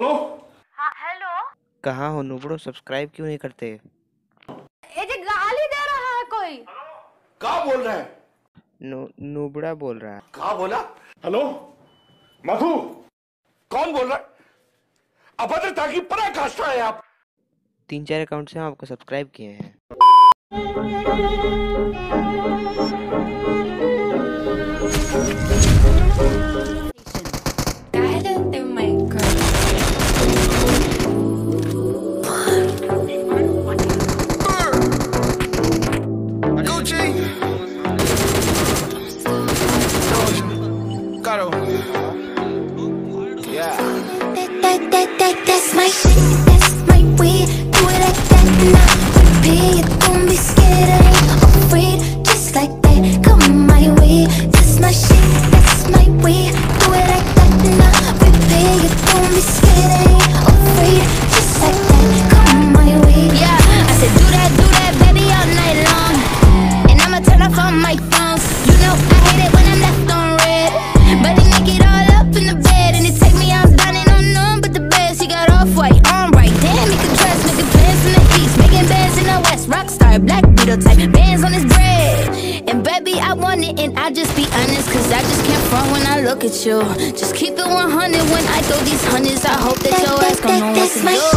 Hello? हाँ hello? कहाँ हो नुबड़ो? सब्सक्राइब क्यों नहीं करते? ये जो गाली दे रहा है कोई? कहा बोल रहे हैं? नु, नुबड़ा बोल रहा है। कहा बोला? हेलो? मधु? कौन बोल रहा है? अभद्रता की पराकाष्ठा है आप। तीन चार अकाउंट से हम आपको सब्सक्राइब किए हैं। That, that, that, that, that's my shit, that's my weed. Do it like that, not repeat. Don't be scared, I ain't afraid. Just like that, come my way. That's my shit, that's my weed. Do it like that, not repeat. Don't be scared, I ain't afraid. Just like that, come my way. Yeah, I said do that, do that, baby, all night long. And I'ma turn off all my phones. You know I hate it when I'm left on red. But he make it all up in the bed. And it take me out dining Black beetle type, bands on his bread. And baby, I want it, and I just be honest. Cause I just can't front when I look at you. Just keep it 100 when I throw these hundreds. I hope that your ass gon' know what to do.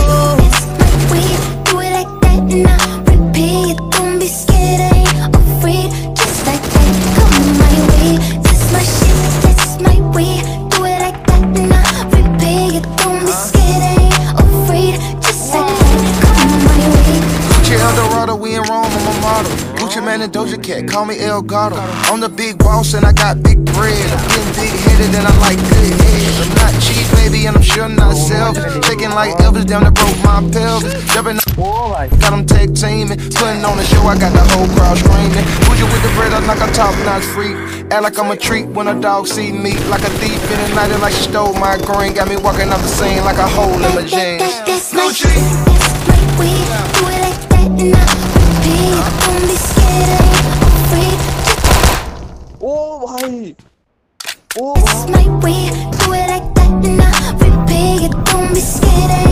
Man and Doja Cat, call me El Gato. I'm the big boss and I got big bread. I'm getting big headed and I like good head. I'm not cheap, baby, and I'm sure not selfish. Shaking like Elvis, down to broke my pelvis. Jumping got them tag teaming. Putting on the show, I got the whole crowd screaming. you with the bread, I'm like a top notch freak. Act like I'm a treat when a dog see me. Like a thief in the night, and like she stole my green. Got me walking off the scene like a hole in my jeans. that's my that's my. Do it like that, and I repeat. It's my way. do it like that and I repeat it Don't be scared